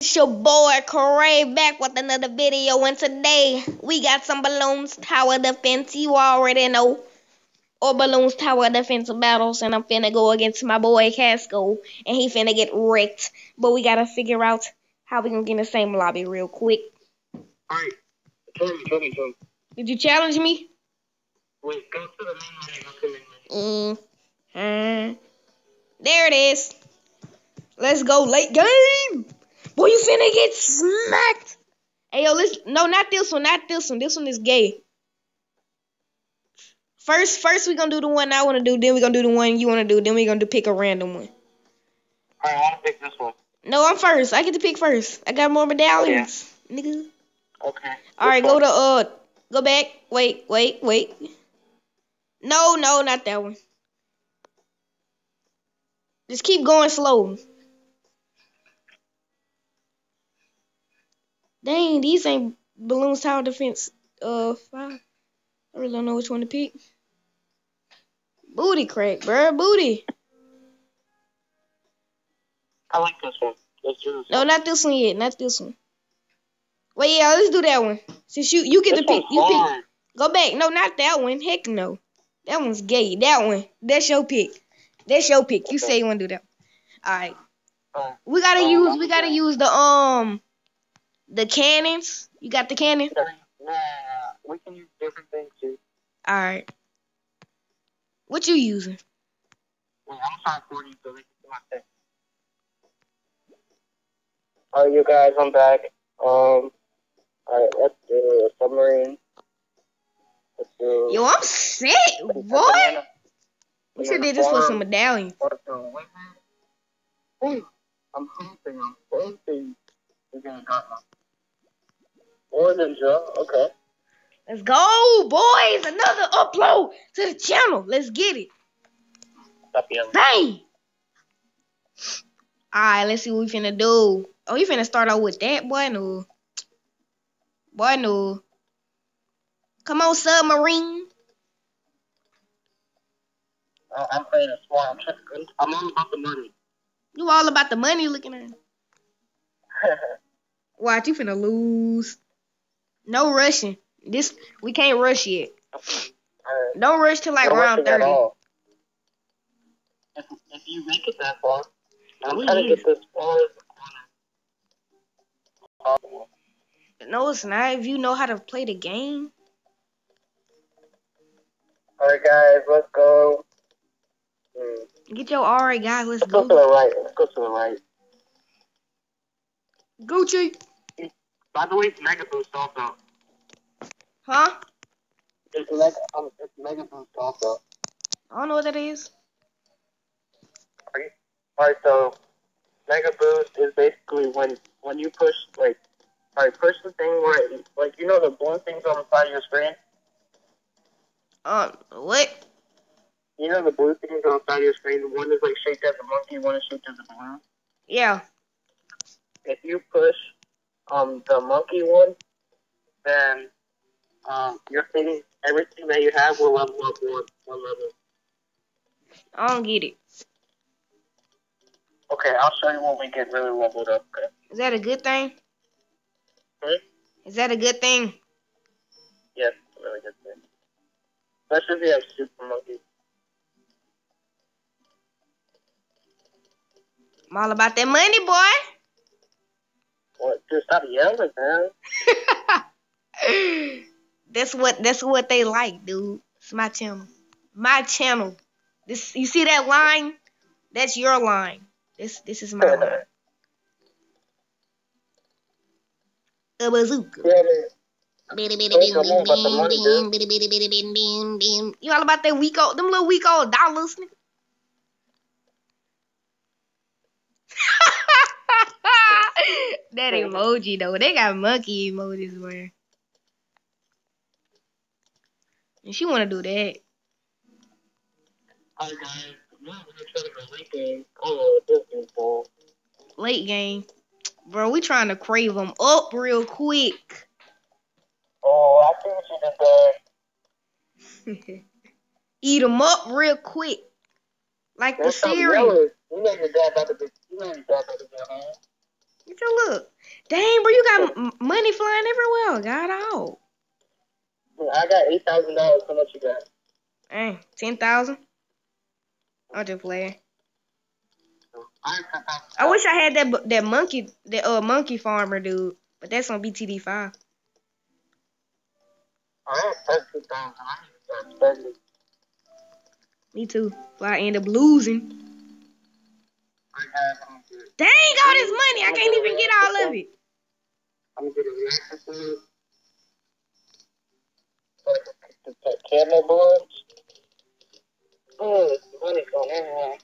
It's your boy Corey back with another video and today we got some Bloons tower defense you already know or Bloons tower defense battles and I'm finna go against my boy Casqo and he finna get wrecked but we gotta figure out how we gonna get in the same lobby real quick. Alright, tell me, tell me, tell me. Did you challenge me? Wait, go to the main menu, go to the main menu. Mm. There it is. Let's go late game. Boy, you finna get smacked. Hey, yo, listen. No, not this one. Not this one. This one is gay. First, first we gonna do the one I wanna do. Then we gonna do the one you wanna do. Then we gonna do pick a random one. Alright, I wanna pick this one. No, I'm first. I get to pick first. I got more medallions, nigga. Okay. All right, go to uh, go back. Wait, wait, wait. No, no, not that one. Just keep going slow. Dang, these ain't Bloons tower defense. Uh, five. I really don't know which one to pick. Booty crack, bruh, booty. I like this one. Let's do this No, not this one yet. Not this one. Wait, yeah, let's do that one. Since you you get This to pick, you pick. Go back. No, not that one. Heck no. That one's gay. That one. That's your pick. That's your pick. You say you wanna do that. Alright. Alright. We gotta Oh, use we gotta use the um the cannons. You got the cannon? Nah, we can use different things too. Alright. What you using? Wait, I'm trying 40 so they can see my thing. Alright, you guys, I'm back. Um, alright, let's do a submarine. Let's do. Yo, I'm sick, boy. We should did this for some medallions. Let's do a wizard. Ooh, I'm hoping, I'm hoping we're gonna got one. Or ninja, okay. Let's go, boys. Another upload to the channel. Let's get it. Bang! Alright, let's see what we finna do. Oh, you finna start out with that? Boy, no. Boy, no. Come on, submarine. Uh, I'm playing a I'm all about the money. You all about the money looking at. Watch, you finna lose. No rushing. This we can't rush yet. Alright. Don't rush till like Not round rushing at 30. all. If, if you make it that far, I'm We trying to get this far as the corner. possible. No, it's not. If you know how to play the game. Alright, guys, let's go. Hmm. Get your alright guys, let's Let's go to the right. Let's go to the right. Gucci. By the way, it's Mega Boost also. Huh? It's Mega, um, it's Mega Boost also. I don't know what that is. Alright, so Mega Boost is basically when when you push like alright, push the thing where it, like you know the blue things on the side of your screen? Um, what? You know the blue things on the side of your screen, one is like shaped as a monkey, one is shaped as a balloon. Yeah. If you push um the monkey one, then um your thing everything that you have will level up one one level. I don't get it. Okay, I'll show you when we get really leveled up, okay? Is that a good thing? Hmm? Is that a good thing? Yes, really good thing. Especially if you have super monkeys. I'm all about that money, boy. What? Dude, stop yelling, man. that's what that's what they like, dude. It's my channel. My channel. This you see that line? That's your line. This this is my line. A bazooka. Yeah. You all about that week old, them little week old dollars, nigga. that emoji though, they got monkey emojis where. And she wanna do that. Hi, guys. No, we're trying to late game. Oh, ball. Late game, bro. We trying to crave them up real quick. Oh, I see what you did there. Eat them up real quick, like the cereal. You know your dad about to be, you know your dad about to get Get your look. Dang, bro, you got money flying everywhere. God out. I got eight thousand dollars. How much you got? Dang, ten thousand. I'm just playing. I have ten thousand. I wish I had that that monkey that uh monkey farmer dude, but that's on BTD five. I have thirteen thousand. I need to start spending. Me too. But I end up losing. I have. I'm gonna get. Dang, all this money, I can't even get all of it. I'm gonna get a reaction food. The camel balloons. Oh, money's going everywhere.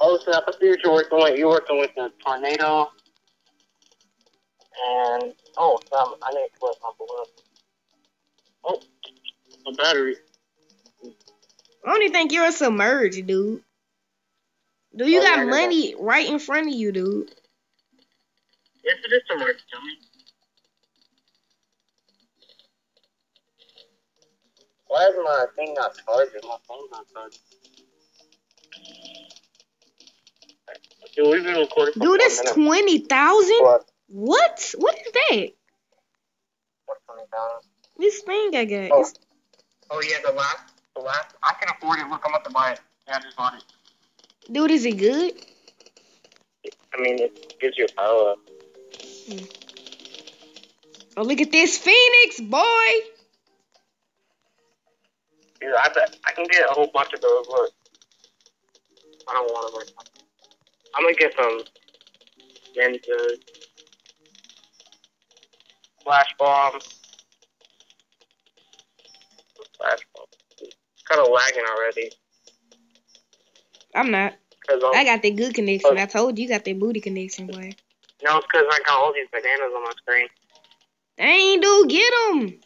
oh, so I see what you're working with. You're working with the tornado. And, oh, um, I need to put my balloon. Oh, a battery. I only think you're a submerged, dude. Dude, you Oh, got yeah, I know. money right in front of you, dude. Yes, it is submerged, Tommy. Why is my thing not charging? My phone's not charging. Dude, we've been recording for Dude, four that's twenty thousand. What? What? What is that? What's twenty thousand? This thing I got. Oh. Oh yeah, the last, the last. I can afford it. Look, I'm about to buy it. Yeah, I just bought it. Dude, is it good? I mean, it gives you power. Oh, look at this Phoenix, boy. Dude, I bet I can get a whole bunch of those. Look, I don't want them right now. I'm gonna get some ninjas, flash bomb, Kind of lagging already. I'm not. Cause um, I got that good connection. I told you, you got that booty connection, boy. no, it's because I got all these bananas on my screen. Dang, dude, get them.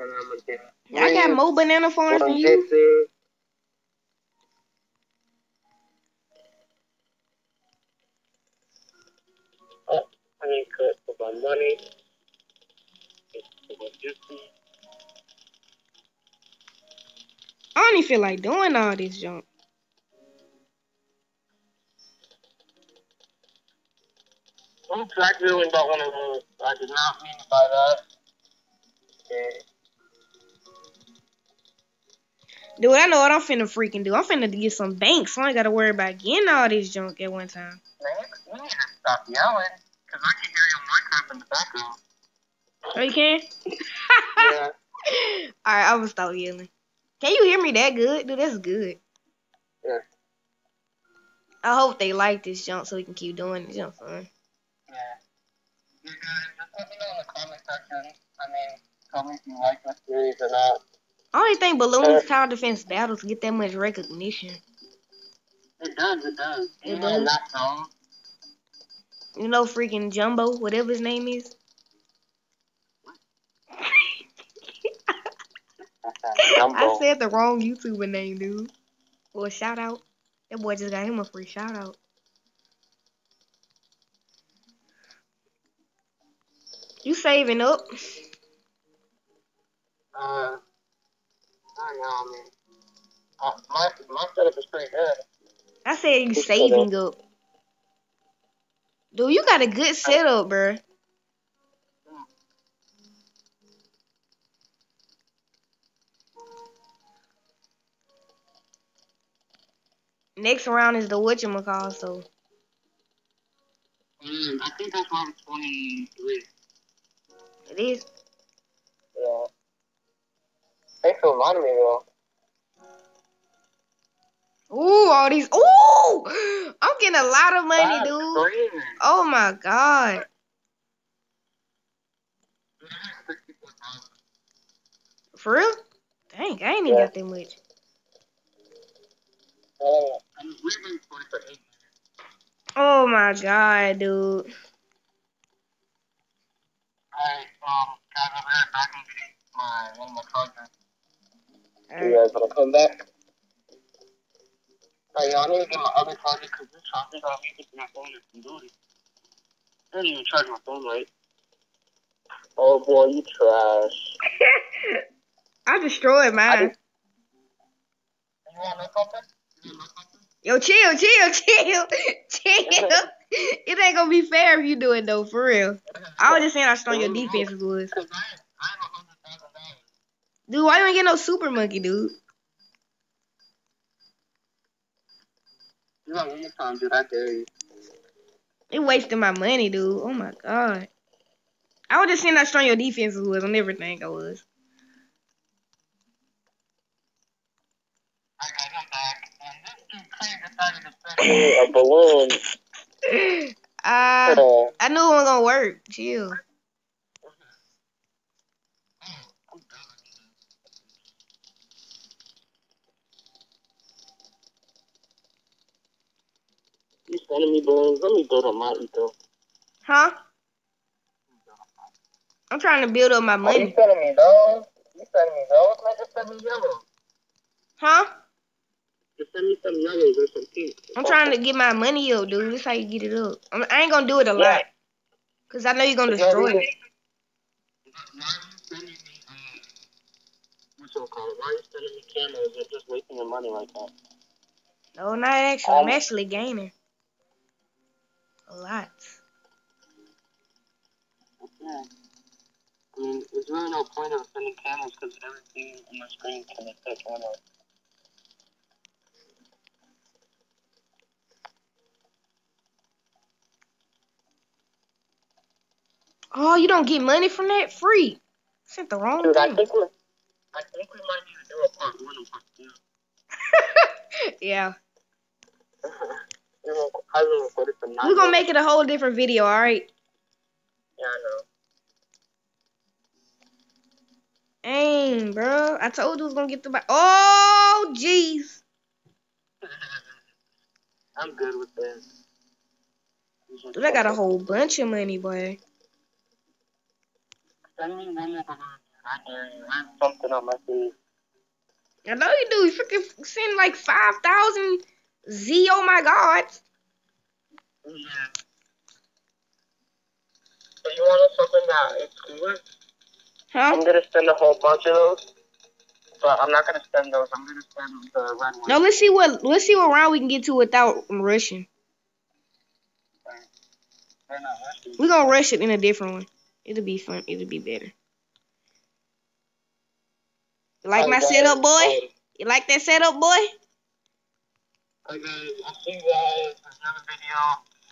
I'm gonna get I got more banana farms than you. Oh, I need to put my money. I don't even feel like doing all this junk. Oops, I accidentally bought one of those. I did not mean buy that. Okay. Dude, I know what I'm finna freaking do. I'm finna get some banks, so I ain't gotta worry about getting all this junk at one time. Man, you need to stop yelling, because I can hear your Minecraft in the background. Oh, you can? Yeah. Alright, I'm gonna stop yelling. Can you hear me that good? Dude, that's good. Yeah. I hope they like this jump so we can keep doing this junk fun. Yeah. You guys, just let me know in the comment section. I mean, tell me if you like my series or not. I don't even think Bloons Tower Defense Battles get that much recognition. It does, it does. It You know does? You know, freaking Jumbo, whatever his name is. I said the wrong YouTuber name, dude. Or shout out. That boy just got him a free shout out. You saving up? Uh, I don't know, man. Uh, my, my setup is pretty good. I said you saving up. Dude, you got a good setup, bruh. Next round is the whatchamacall, so Mm, I think that's round 23. it is. Yeah. Thanks for reminding me, though. Ooh, all these. Ooh! I'm getting a lot of money, That's dude. crazy. Oh my god. Dude, I have 64,000. For real? Dang, I ain't even Yeah. got that much. Oh, I'm we've been recording for eight minutes. Oh my god, dude. Alright, um, guys, I'll be right back and get my, one of my chargers. You guys wanna come back? Alright, y'all, I need to get my other charger because this charger got me to my phone is from duty. I didn't even charge my phone right. Oh boy, you trash. I destroyed mine. just- You wanna know something? Yo, chill, chill, chill, chill. it ain't gonna be fair if you do it though, for real. I was just saying how strong your defenses was. Cause I, I have a hundred thousand dollars. Dude, why you ain't get no super monkey, dude? You got one more time, dude. I dare you. It wasting my money, dude. Oh my god. I was just saying how strong your defenses was on everything I was. I got him back, and this dude Craig decided to send me a balloon. Uh, Oh, I knew it wasn't gonna work. Chill. You sending me balloons? Let me build a Mighty though. Huh? I'm trying to build up my Oh, you sending me those? You sending me those? Man, just send me yellow. Huh? Just send me some yellows or some pink. I'm trying to get my money up, dude. That's how you get it up. I'm, I ain't gonna do it a lot. Cause I know you're gonna destroy it. Why are you sending me, what's it called? Why are you sending me cameras? You're just wasting your money like that. No, not actually. I'm Um, actually gaining. A lot. Yeah. I mean, there's really no point of sending cameras because everything on my screen can affect camera. Oh, you don't get money from that? Free. Sent the wrong Dude, I think we, I think we might need to do a part one and part two. yeah. You know, I will record it for. We're gonna make it a whole different video, alright? Yeah, I know. Dang, bro. I told you I was gonna get the. Oh, jeez. I'm good with that. Dude, I got a whole bunch of money, boy. Send me one more balloon. I dare you. I have something on my. I know you do. You freaking send like 5,000 Z, oh my god. Yeah. So you want something that is cooler? I'm gonna spend a whole bunch of those, but I'm not gonna spend those. I'm gonna spend the red one. No, let's see what let's see what round we can get to without rushing. They're not rushing. We're gonna rush it in a different one. It'll be fun. It'll be better. You like my Okay. setup, boy? Um, You like that setup, boy? Okay, I'll see you guys in another video.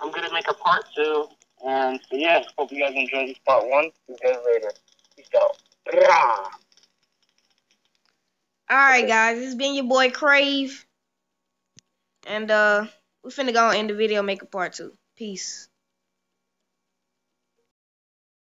I'm gonna make a part two, and so yeah, hope you guys enjoyed this part one. See you guys later. Peace out. Rah. Alright, guys. Has been your boy Crave. And uh we finna go and end the video, make a part two. Peace.